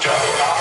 Joe.